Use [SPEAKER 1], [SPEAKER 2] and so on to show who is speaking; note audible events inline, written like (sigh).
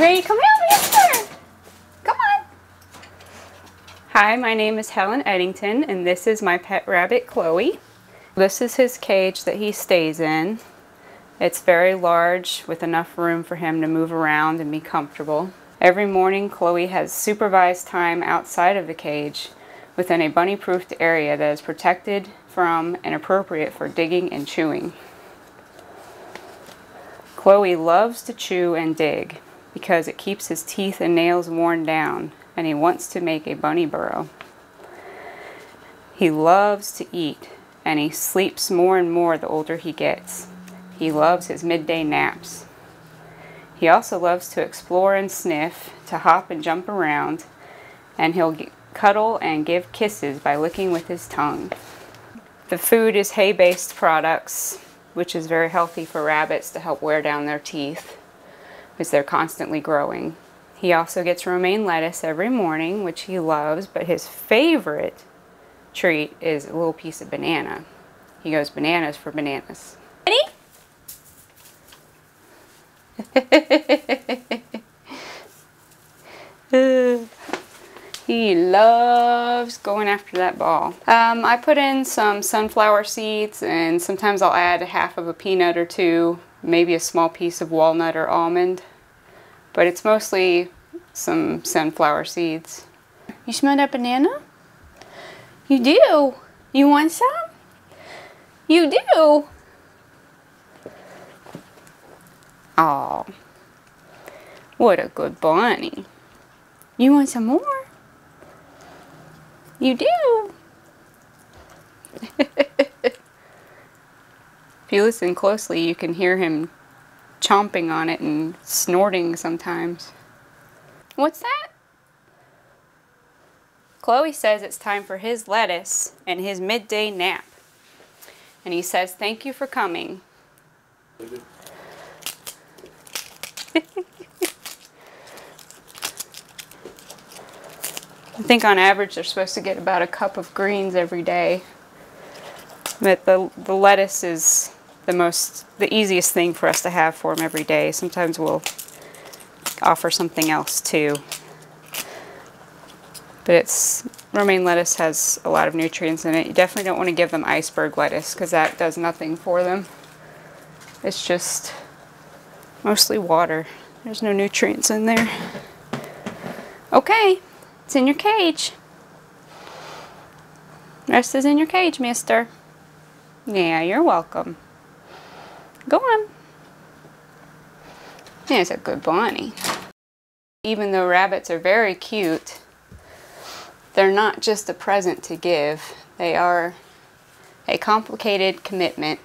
[SPEAKER 1] Ready to come out, mister? Come on. Hi, my name is Helen Eddington, and this is my pet rabbit, Chloe. This is his cage that he stays in. It's very large with enough room for him to move around and be comfortable. Every morning, Chloe has supervised time outside of the cage within a bunny-proofed area that is protected from and appropriate for digging and chewing. Chloe loves to chew and dig because it keeps his teeth and nails worn down and he wants to make a bunny burrow. He loves to eat and he sleeps more and more the older he gets. He loves his midday naps. He also loves to explore and sniff, to hop and jump around, and he'll cuddle and give kisses by licking with his tongue. The food is hay-based products, which is very healthy for rabbits to help wear down their teeth, because they're constantly growing. He also gets romaine lettuce every morning, which he loves, but his favorite treat is a little piece of banana. He goes bananas for bananas. Ready? (laughs) he loves going after that ball. Um, I put in some sunflower seeds and sometimes I'll add a half of a peanut or two, maybe a small piece of walnut or almond. But it's mostly some sunflower seeds. You smell that banana? You do? You want some? You do? Oh, what a good bunny. You want some more? You do. (laughs) if you listen closely, you can hear him chomping on it and snorting sometimes. What's that? Chloe says it's time for his lettuce and his midday nap. And he says, thank you for coming. (laughs) I think on average they're supposed to get about a cup of greens every day. But the, the lettuce is the most, the easiest thing for us to have for them every day. Sometimes we'll offer something else too. But it's, romaine lettuce has a lot of nutrients in it. You definitely don't want to give them iceberg lettuce because that does nothing for them. It's just mostly water. There's no nutrients in there. Okay. It's in your cage. Rest is in your cage, mister. Yeah, you're welcome. Go on. He's a good bunny. Even though rabbits are very cute, they're not just a present to give. They are a complicated commitment